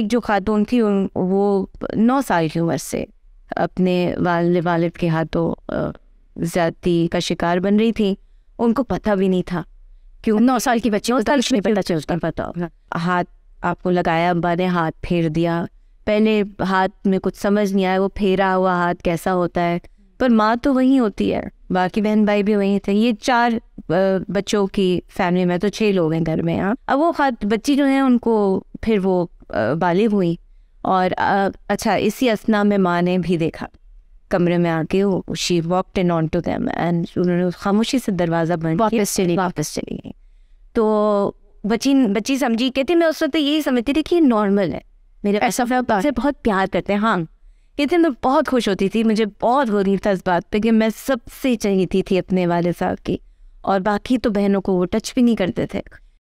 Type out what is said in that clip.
एक जो खातून थी उन वो नौ साल की उम्र से अपने वाल वालिद के हाथों ज़्यादती का शिकार बन रही थी। उनको पता भी नहीं था क्यों। नौ साल की बच्ची होता नहीं पता चलता पता। हाथ आपको लगाया अब्बा ने हाथ फेर दिया। पहले हाथ में कुछ समझ नहीं आया वो फेरा हुआ हाथ कैसा होता है। पर माँ तो वही होती है बाकी बहन भाई भी वही थे। ये चार बच्चों की फैमिली में तो छः लोग हैं घर में यहाँ अब वो खात बच्ची जो है उनको फिर वो बालिग हुई और अच्छा इसी असना में माँ ने भी देखा। कमरे में आके वो she walked in on to them and उन्होंने खामोशी से दरवाज़ा बंद वापस चली वापस चली गई। तो बच्ची बच्ची समझी कहती मैं उस वक्त यही समझती थी कि ये नॉर्मल है। मेरे ऐसा से बहुत प्यार करते हैं हाँ। कहते मैं बहुत खुश होती थी मुझे बहुत गरीब था इस बात पे कि मैं सबसे चाहती थी अपने वाले साहब की। और बाकी तो बहनों को वो टच भी नहीं करते थे।